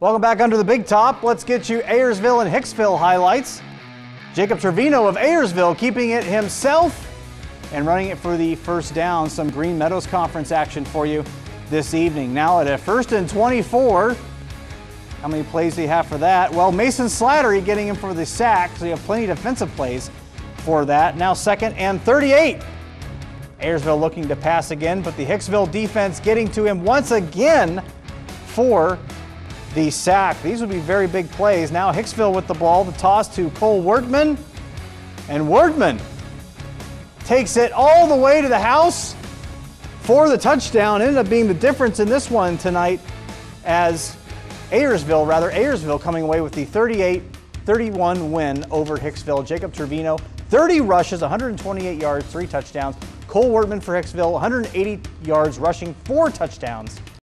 Welcome back under the big top. Let's get you Ayersville and Hicksville highlights. Jacob Trevino of Ayersville keeping it himself and running it for the first down. Some Green Meadows Conference action for you this evening. Now at a first and 24. How many plays do you have for that? Well, Mason Slattery getting him for the sack, so you have plenty of defensive plays for that. Now second and 38. Ayersville looking to pass again, but the Hicksville defense getting to him once again for the sack. These would be very big plays. Now Hicksville with the ball, the toss to Cole Wordman. And Wordman takes it all the way to the house for the touchdown. Ended up being the difference in this one tonight as Ayersville, rather, Ayersville coming away with the 38 31 win over Hicksville. Jacob Trevino, 30 rushes, 128 yards, three touchdowns. Cole Wortman for Hicksville, 180 yards rushing, four touchdowns.